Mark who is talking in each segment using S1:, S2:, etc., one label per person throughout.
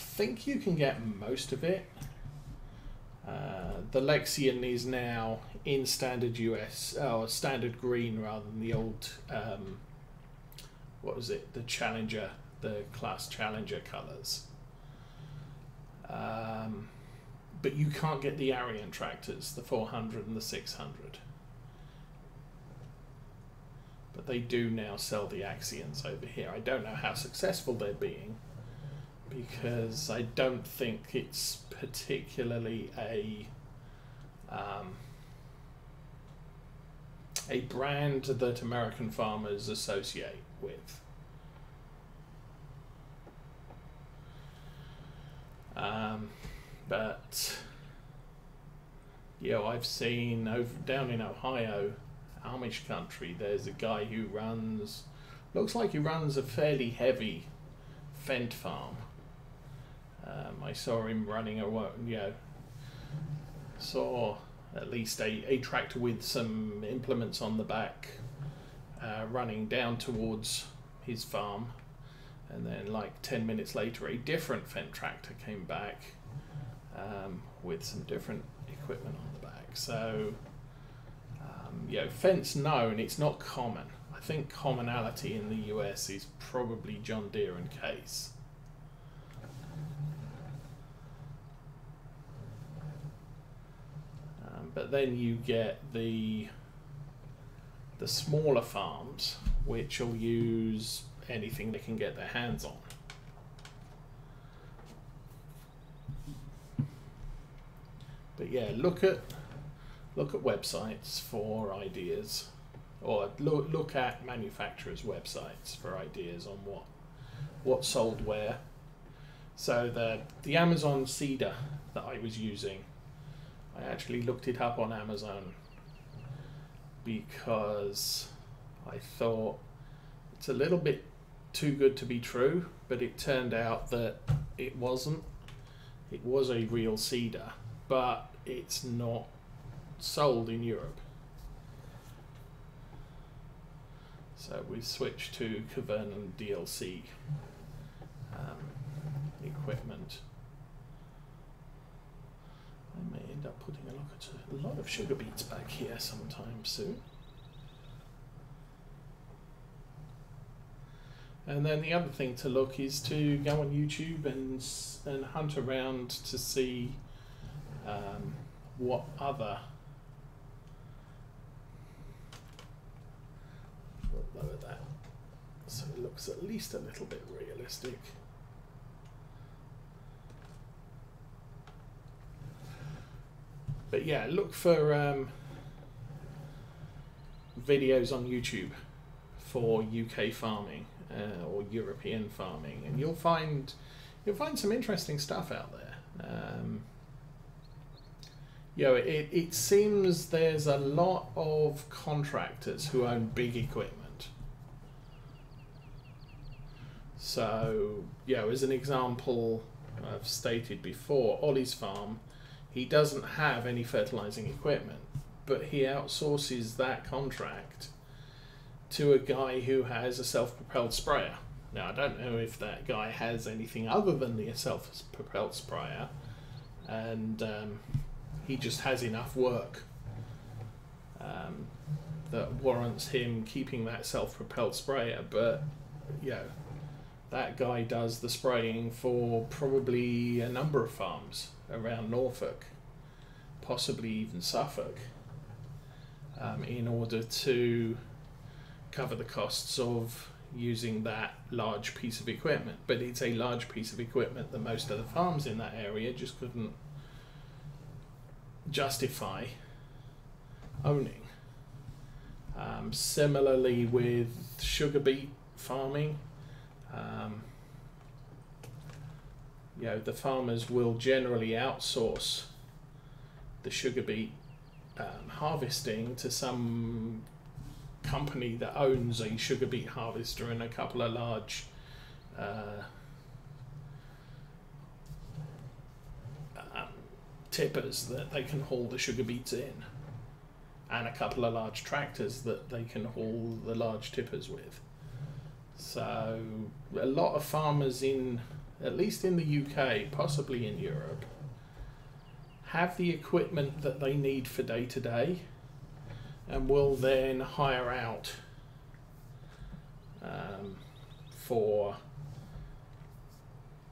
S1: think you can get most of it. Uh, the Lexion is now in standard US or standard green rather than the old um, what was it the Challenger the CLAAS Challenger colors. Um, but you can't get the Arion tractors, the 400 and the 600. But they do now sell the Axions over here. I don't know how successful they're being because I don't think it's particularly a um, a brand that American farmers associate with. Um, but you know, I've seen over down in Ohio, Amish country. There's a guy who runs, looks like he runs a fairly heavy Fendt farm. Um, I saw him running a you saw at least a, a tractor with some implements on the back, uh, running down towards his farm, and then like ten minutes later, a different Fendt tractor came back um, with some different equipment on the back. So, um, you know, Fendt's known, it's not common. I think commonality in the US is probably John Deere and Case. But then you get the the smaller farms, which will use anything they can get their hands on. But yeah, look at look at websites for ideas, or look look at manufacturers' websites for ideas on what what sold where. So the the Amazone seeder that I was using, I actually looked it up on Amazone because I thought it's a little bit too good to be true, but it turned out that it wasn't. It was a real seeder, but it's not sold in Europe. So we switched to Kverneland DLC um, equipment. I may end up putting a lot of sugar beets back here sometime soon. And then the other thing to look is to go on YouTube and and hunt around to see um, what other lower that so it looks at least a little bit realistic. But yeah, look for um, videos on YouTube for UK farming uh, or European farming, and you'll find you'll find some interesting stuff out there. Um, you know, it, it seems there's a lot of contractors who own big equipment. So, you know, as an example, I've stated before, Ollie's farm, he doesn't have any fertilizing equipment, but he outsources that contract to a guy who has a self-propelled sprayer. Now, I don't know if that guy has anything other than the self-propelled sprayer, and um, he just has enough work um, that warrants him keeping that self-propelled sprayer. But you know, that guy does the spraying for probably a number of farms around Norfolk, possibly even Suffolk, um, in order to cover the costs of using that large piece of equipment. But it's a large piece of equipment that most of the farms in that area just couldn't justify owning. Um, similarly, with sugar beet farming, um, you know, the farmers will generally outsource the sugar beet um, harvesting to some company that owns a sugar beet harvester and a couple of large uh, tippers that they can haul the sugar beets in, and a couple of large tractors that they can haul the large tippers with. So a lot of farmers in at least in the UK, possibly in Europe, have the equipment that they need for day to day and will then hire out um, for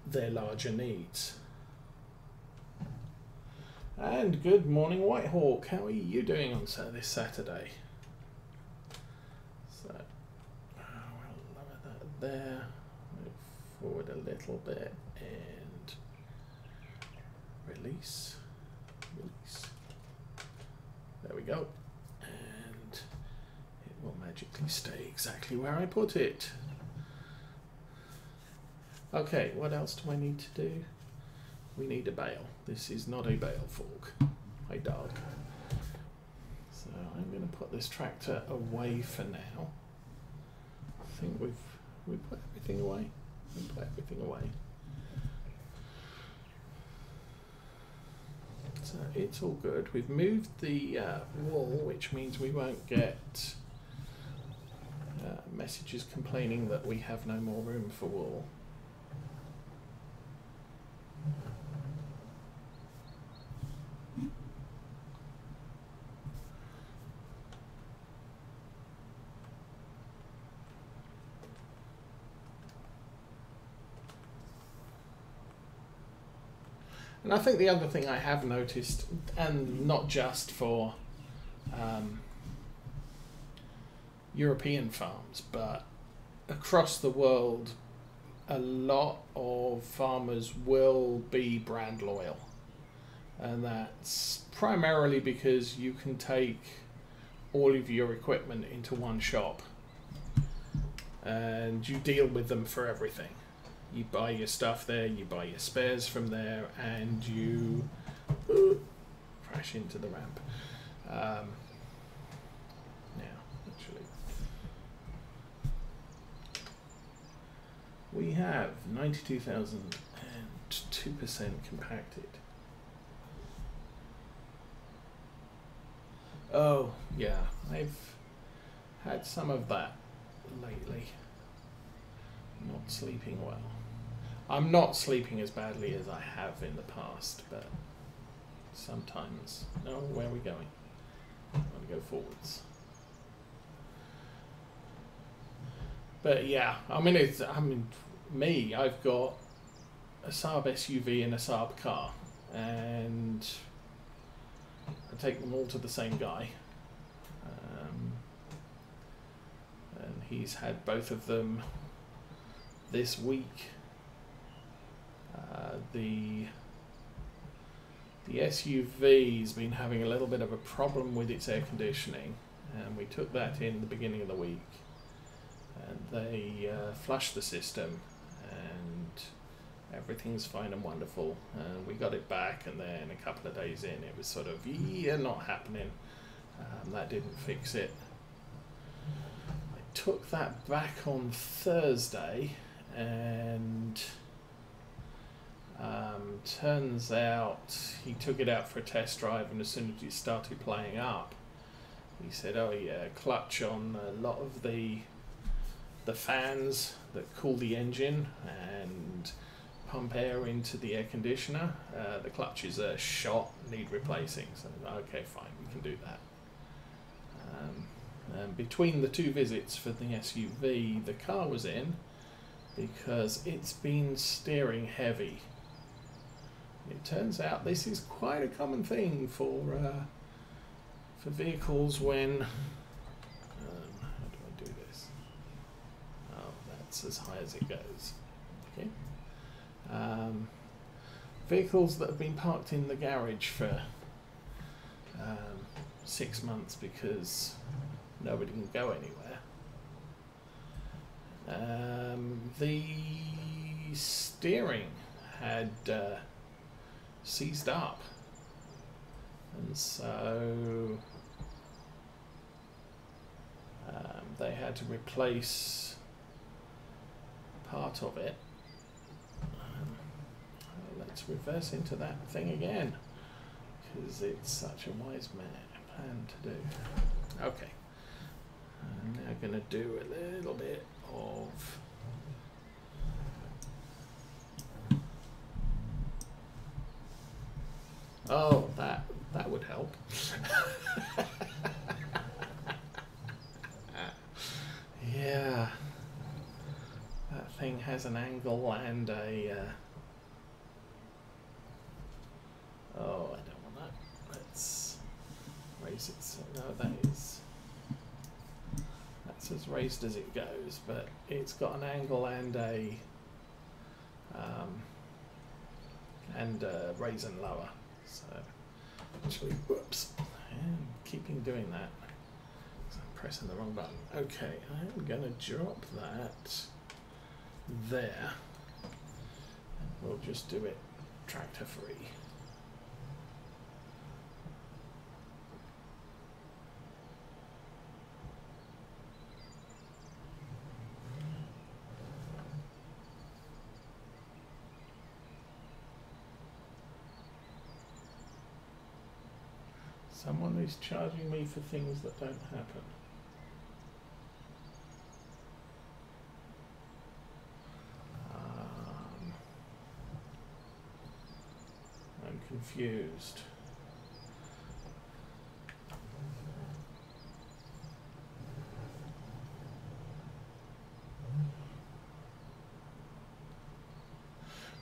S1: their larger needs. And good morning, Whitehawk. How are you doing on this Saturday? So, we'll lower that there, forward a little bit, and release, release. There we go. And it will magically stay exactly where I put it. Okay, what else do I need to do? We need a bale. This is not a bale fork. My dog. So I'm going to put this tractor away for now. I think we've we put everything away. We put everything away. So it's all good. We've moved the uh, wall, which means we won't get uh, messages complaining that we have no more room for wool. And I think the other thing I have noticed, and not just for um, European farms, but across the world, a lot of farmers will be brand loyal. And that's primarily because you can take all of your equipment into one shop and you deal with them for everything you buy your stuff there, you buy your spares from there, and you crash into the ramp. Um, now, actually, we have 92,002% compacted. Oh, yeah, I've had some of that lately. Not sleeping well. I'm not sleeping as badly as I have in the past, but sometimes. No, where are we going? I want to go forwards. But yeah, I mean, it's, I mean, me, I've got a Saab SUV and a Saab car, and I take them all to the same guy. Um, and he's had both of them this week the the SUV's been having a little bit of a problem with its air conditioning, and we took that in the beginning of the week, and they uh, flushed the system, and everything's fine and wonderful. And we got it back, and then a couple of days in, it was sort of yeah, not happening. Um, that didn't fix it. I took that back on Thursday, and um, turns out he took it out for a test drive, and as soon as he started playing up, he said, "Oh yeah, clutch on a lot of the the fans that cool the engine and pump air into the air conditioner. Uh, the clutches are shot, need replacing. So okay, fine, we can do that." Um, and between the two visits for the SUV, the car was in because it's been steering heavy it turns out this is quite a common thing for uh, for vehicles when. Um, how do I do this? Oh, that's as high as it goes. Okay. Um, vehicles that have been parked in the garage for um, six months because nobody can go anywhere. Um, the steering had uh, seized up. And so um, they had to replace part of it. Um, let's reverse into that thing again because it's such a wise man plan to do. Okay. I'm now going to do a little bit of Oh, that that would help. yeah. That thing has an angle and a. Uh... Oh, I don't want that. Let's raise it. So, no, that is. That's as raised as it goes, but it's got an angle and a. Um, and a raise and lower. So, actually, whoops. I'm keeping doing that. So I'm pressing the wrong button. Okay, I'm going to drop that there. And we'll just do it tractor free. Is charging me for things that don't happen. Um, I'm confused.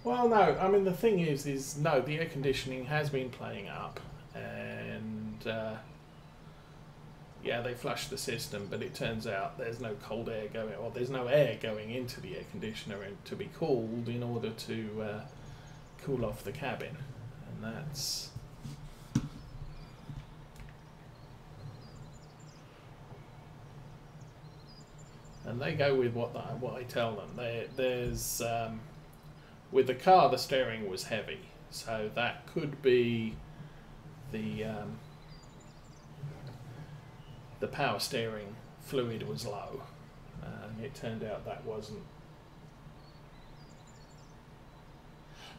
S1: Well, no. I mean, the thing is, is no. The air conditioning has been playing up, uh, yeah, they flushed the system, but it turns out there's no cold air going, or there's no air going into the air conditioner to be cooled in order to uh, cool off the cabin, and that's. And they go with what I, what I tell them. They, there's um, with the car, the steering was heavy, so that could be the um, the power steering fluid was low, and it turned out that wasn't.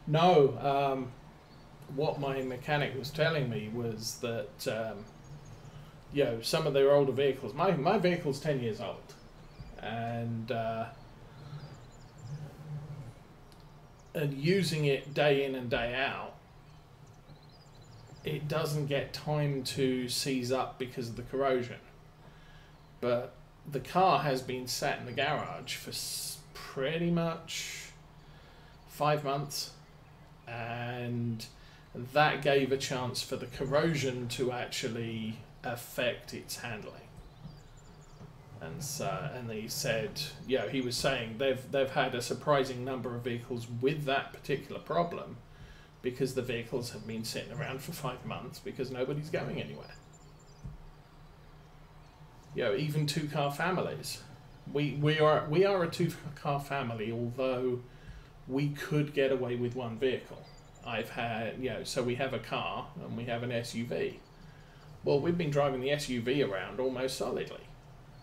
S1: No, um, what my mechanic was telling me was that um, you know some of their older vehicles. My my vehicle's ten years old, and. Uh, and using it day in and day out, it doesn't get time to seize up because of the corrosion. But the car has been sat in the garage for pretty much five months, and that gave a chance for the corrosion to actually affect its handling and so, and he said, yeah, he was saying they've they've had a surprising number of vehicles with that particular problem, because the vehicles have been sitting around for five months because nobody's going anywhere. You know, even two car families. We we are we are a two car family, although we could get away with one vehicle. I've had you know, so we have a car and we have an SUV. Well, we've been driving the SUV around almost solidly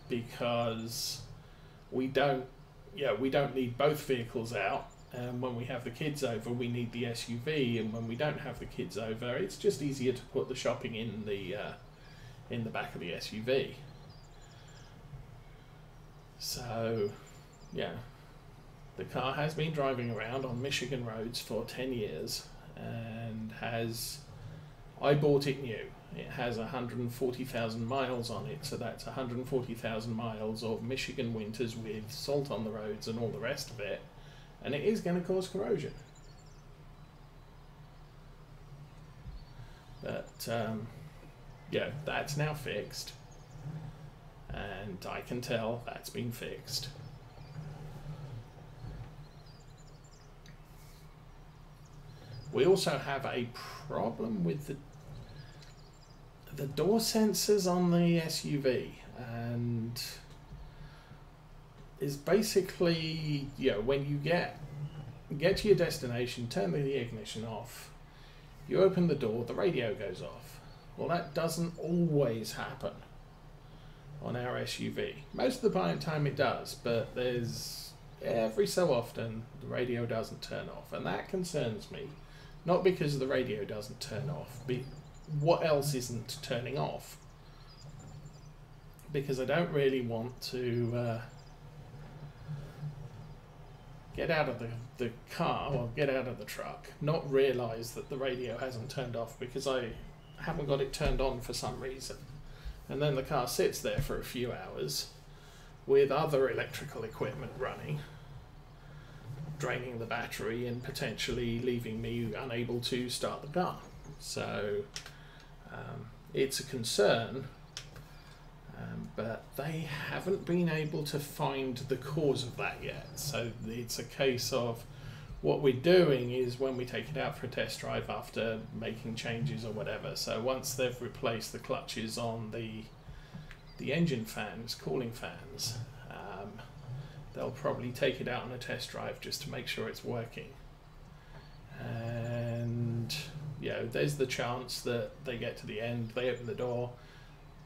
S1: because we don't yeah we don't need both vehicles out and when we have the kids over we need the SUV and when we don't have the kids over it's just easier to put the shopping in the uh, in the back of the SUV so yeah. The car has been driving around on Michigan roads for 10 years and has I bought it new. It has 140,000 miles on it, so that's 140,000 miles of Michigan winters with salt on the roads and all the rest of it, and it is going to cause corrosion. But um, yeah, that's now fixed, and I can tell that's been fixed. We also have a problem with the the door sensors on the SUV and is basically you know when you get get to your destination, turn the ignition off, you open the door, the radio goes off. Well, that doesn't always happen on our SUV. Most of the time it does, but there's every so often the radio doesn't turn off, and that concerns me. Not because the radio doesn't turn off, but what else isn't turning off? Because I don't really want to uh, get out of the, the car or get out of the truck, not realize that the radio hasn't turned off because I haven't got it turned on for some reason. And then the car sits there for a few hours with other electrical equipment running, draining the battery and potentially leaving me unable to start the car. So um, it's a concern, um, but they haven't been able to find the cause of that yet. So it's a case of what we're doing is when we take it out for a test drive after making changes or whatever. So once they've replaced the clutches on the the engine fans, cooling fans, um, they'll probably take it out on a test drive just to make sure it's working. And you know, there's the chance that they get to the end, they open the door,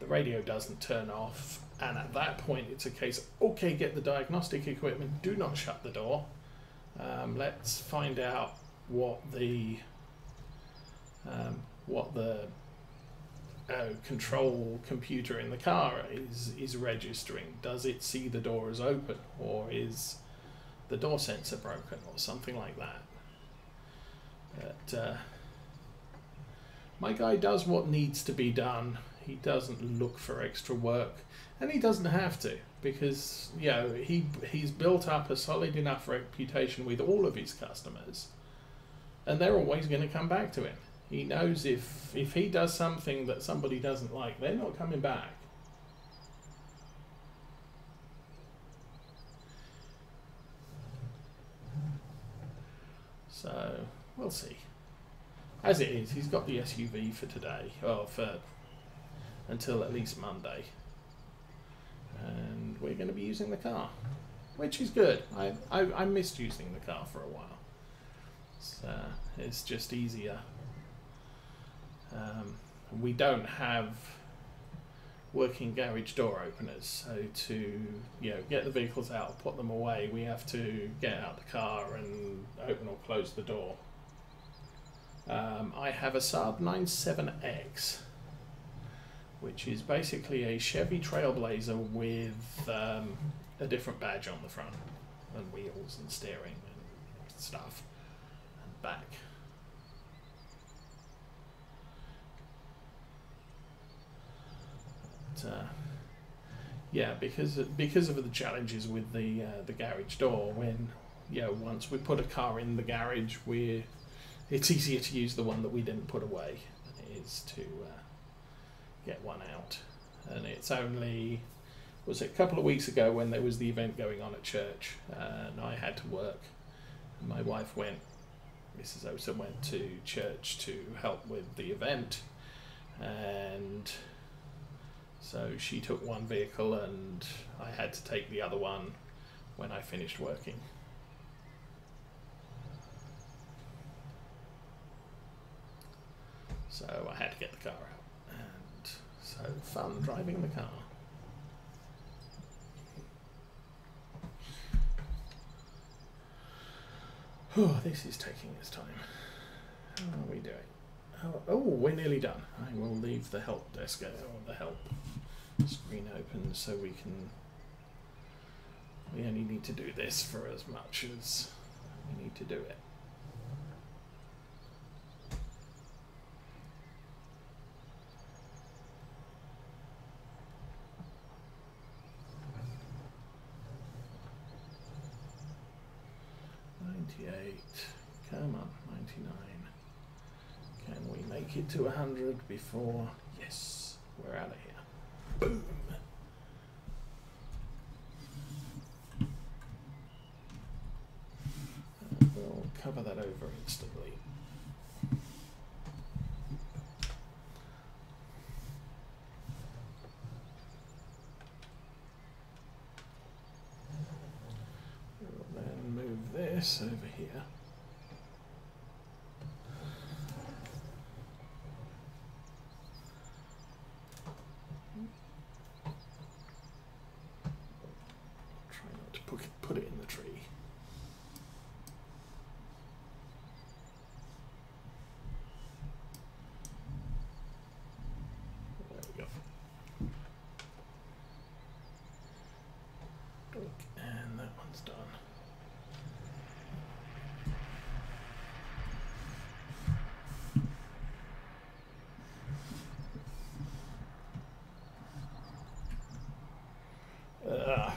S1: the radio doesn't turn off, and at that point it's a case okay, get the diagnostic equipment, do not shut the door. Um, let's find out what the um, what the uh, control computer in the car is is registering. Does it see the door as open, or is the door sensor broken, or something like that? But uh, my guy does what needs to be done. He doesn't look for extra work, and he doesn't have to because you know he he's built up a solid enough reputation with all of his customers, and they're always going to come back to him. He knows if if he does something that somebody doesn't like, they're not coming back. So we'll see. As it is, he's got the SUV for today, or for until at least Monday and we're going to be using the car, which is good. I, I, I missed using the car for a while. Uh, it's just easier. Um, we don't have working garage door openers, so to you know get the vehicles out, put them away, we have to get out the car and open or close the door. Um, I have a Saab 97X which is basically a Chevy Trailblazer with um, a different badge on the front, and wheels and steering and stuff, and back. But, uh, yeah, because because of the challenges with the uh, the garage door, when you know once we put a car in the garage, we it's easier to use the one that we didn't put away than it is to uh, get one out. And it's only was it a couple of weeks ago when there was the event going on at church, and I had to work. And my wife went, Mrs. Oseh went to church to help with the event, and so she took one vehicle, and I had to take the other one when I finished working. So I had to get the car out. Fun driving the car. Oh, this is taking its time. How are we doing? Oh, oh, we're nearly done. I will leave the help desk uh, or the help screen open so we can. We only need to do this for as much as we need to do it. 98. Come on, 99. Can we make it to 100 before... Yes, we're out of here. Boom! And we'll cover that over instantly. And then move this over done. Uh, how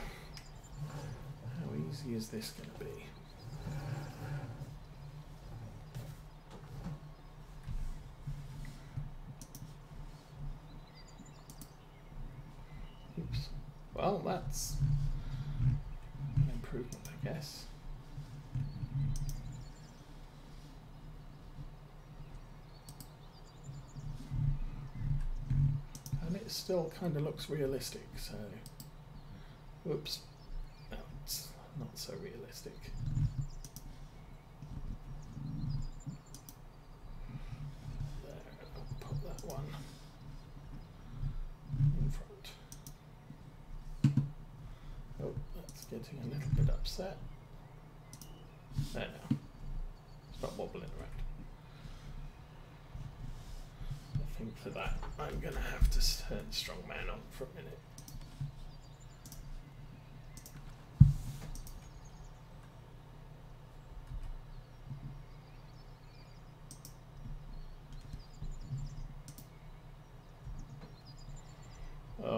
S1: easy is this going to be? And it still kind of looks realistic, so. Whoops. No, it's not so realistic. There, I'll put that one in front. Oh, that's getting a little bit upset. There now. Stop wobbling around. I think for that I'm going to have to turn strongman on for a minute.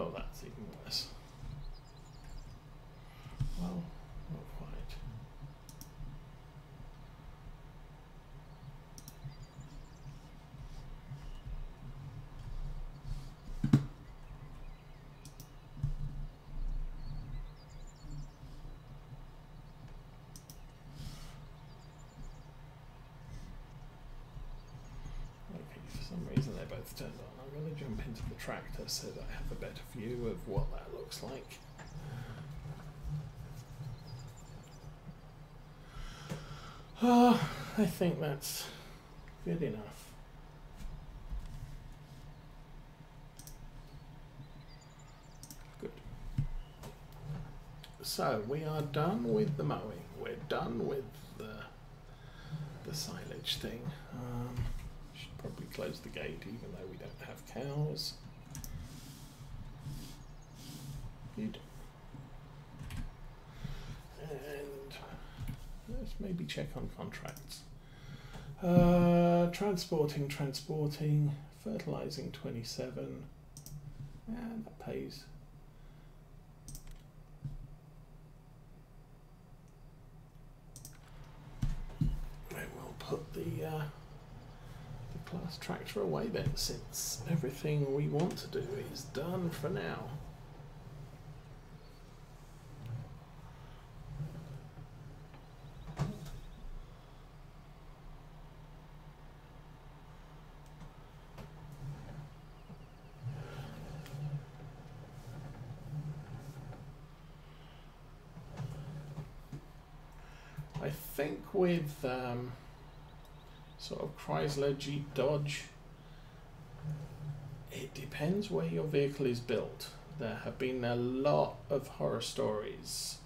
S1: Oh, that's even worse. Well, not quite. Okay, for some reason they both turned on. I'm going to jump into the tractor so that I have a better view of what that looks like. Oh, I think that's good enough. Good. So we are done with the mowing. We're done with the the silage thing. Um, probably close the gate even though we don't have cows. Good. And let's maybe check on contracts. Uh, transporting, transporting, fertilizing 27. And that pays. I will put the uh, CLAAS tractor away then, since everything we want to do is done for now. I think with um, sort of Chrysler, Jeep, Dodge, it depends where your vehicle is built. There have been a lot of horror stories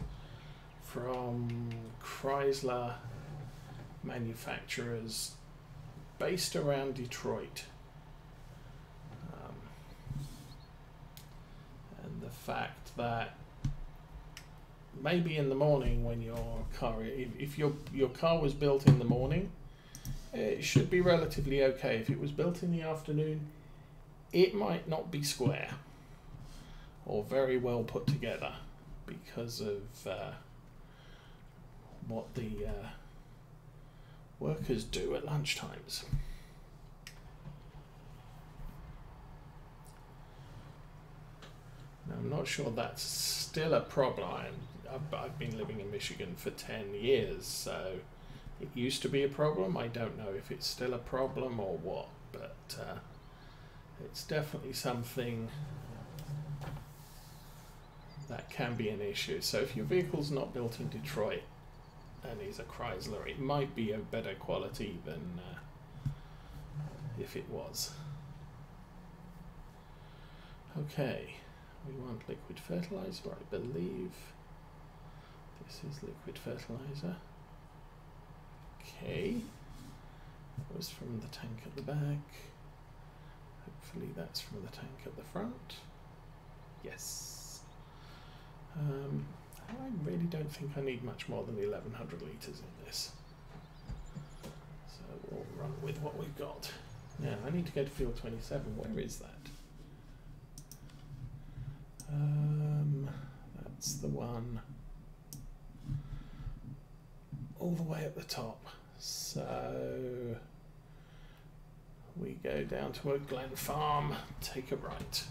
S1: from Chrysler manufacturers based around Detroit. Um, and the fact that maybe in the morning when your car if, if your your car was built in the morning it should be relatively okay if it was built in the afternoon it might not be square or very well put together because of uh, what the uh, workers do at lunch times Now, I'm not sure that's still a problem. I've, I've been living in Michigan for 10 years, so it used to be a problem. I don't know if it's still a problem or what, but uh, it's definitely something that can be an issue. So if your vehicle's not built in Detroit and is a Chrysler, it might be of better quality than uh, if it was. Okay. We want liquid fertilizer, I believe. This is liquid fertilizer. Okay. That was from the tank at the back. Hopefully that's from the tank at the front. Yes. Um, I really don't think I need much more than 1100 litres in this. So we'll run with what we've got. Now, I need to go to field 27. Where is that? Um, that's the one all the way at the top. So we go down to Oak Glen Farm, take a right.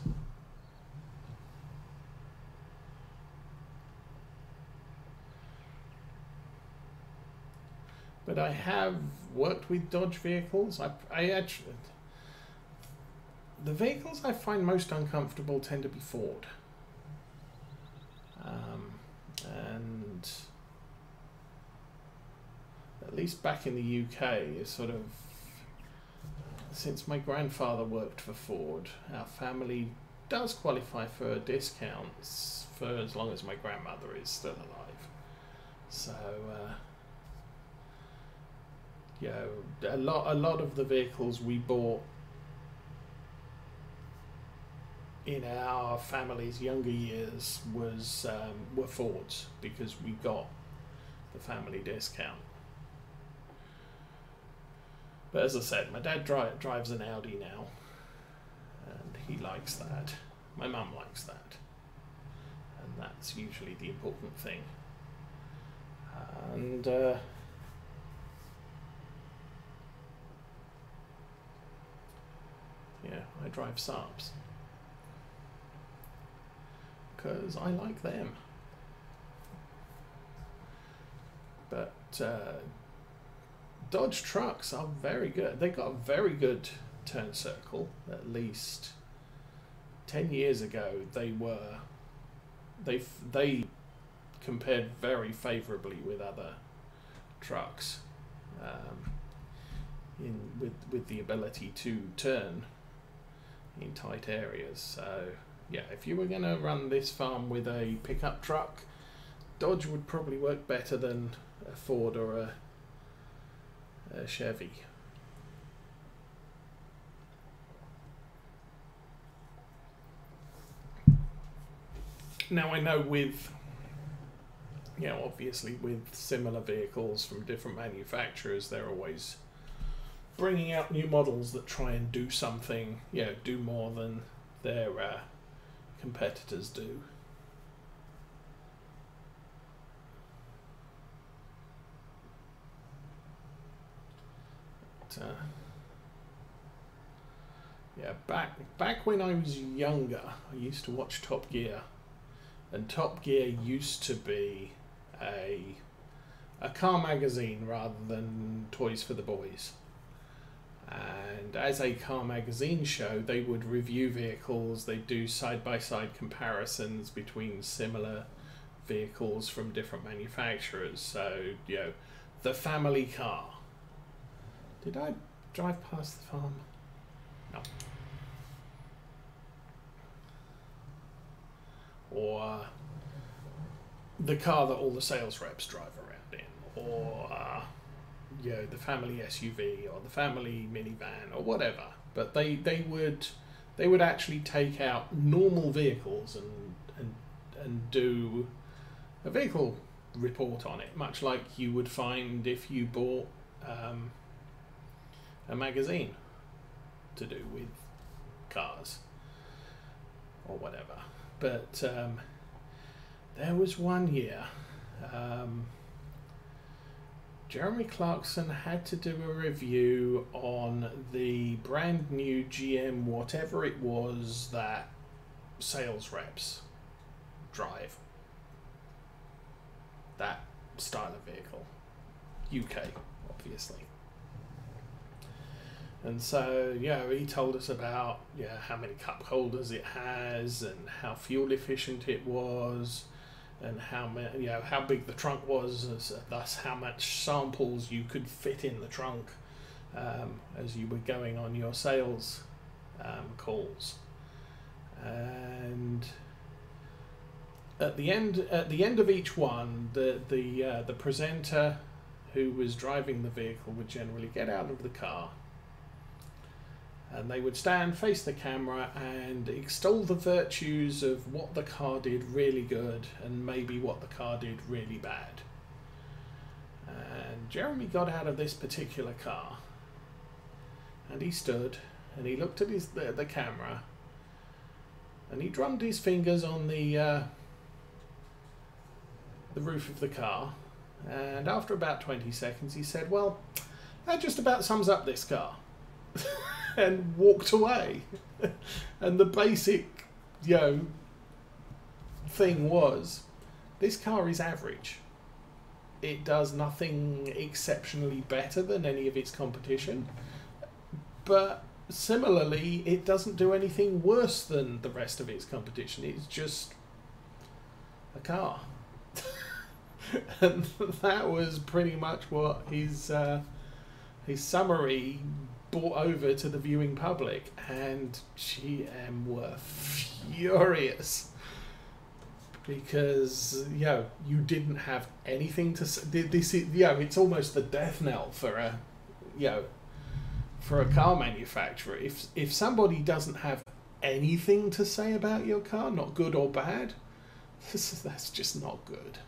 S1: But I have worked with Dodge vehicles. I, I actually, the vehicles I find most uncomfortable tend to be Ford. Um, and at least back in the UK, is sort of since my grandfather worked for Ford, our family does qualify for discounts for as long as my grandmother is still alive. So, uh, know, a lot, a lot of the vehicles we bought in our family's younger years was um, were Fords because we got the family discount. But as I said, my dad dri- drives an Audi now, and he likes that. My mum likes that, and that's usually the important thing. And uh, yeah, I drive Saabs because I like them. But uh, Dodge trucks are very good. They got a very good turn circle. At least ten years ago, they were they they compared very favourably with other trucks um, in with with the ability to turn in tight areas. So yeah, if you were going to run this farm with a pickup truck, Dodge would probably work better than a Ford or a uh, Chevy. Now I know with, you know, obviously with similar vehicles from different manufacturers, they're always bringing out new models that try and do something, you know, do more than their uh, competitors do. Yeah, back back when I was younger, I used to watch Top Gear, and Top Gear used to be a a car magazine rather than Toys for the Boys. And as a car magazine show, they would review vehicles. they'd do side by side comparisons between similar vehicles from different manufacturers. So you know, the family car did I drive past the farm? No. Or the car that all the sales reps drive around in, or uh, you know, the family SUV or the family minivan or whatever. But they, they would they would actually take out normal vehicles and and and do a vehicle report on it, much like you would find if you bought um, a magazine to do with cars or whatever. But um, there was one year. Um, Jeremy Clarkson had to do a review on the brand new GM, whatever it was that sales reps drive. That style of vehicle. UK, obviously. And so, yeah, he told us about yeah how many cup holders it has and how fuel efficient it was, and how many, you know how big the trunk was, thus how much samples you could fit in the trunk um, as you were going on your sales um, calls. And at the end, at the end of each one, the the uh, the presenter who was driving the vehicle would generally get out of the car and they would stand, face the camera, and extol the virtues of what the car did really good and maybe what the car did really bad. And Jeremy got out of this particular car, and he stood and he looked at his the, the camera, and he drummed his fingers on the uh, the roof of the car, And after about 20 seconds, he said, Well, that just about sums up this car. and walked away. and the basic, you know, thing was this car is average. It does nothing exceptionally better than any of its competition. But similarly, it doesn't do anything worse than the rest of its competition. It's just a car. and that was pretty much what his uh, his summary brought over to the viewing public, and GM were furious because you know you didn't have anything to say. This is you know it's almost the death knell for a you know for a car manufacturer. If if somebody doesn't have anything to say about your car, not good or bad, this, that's just not good.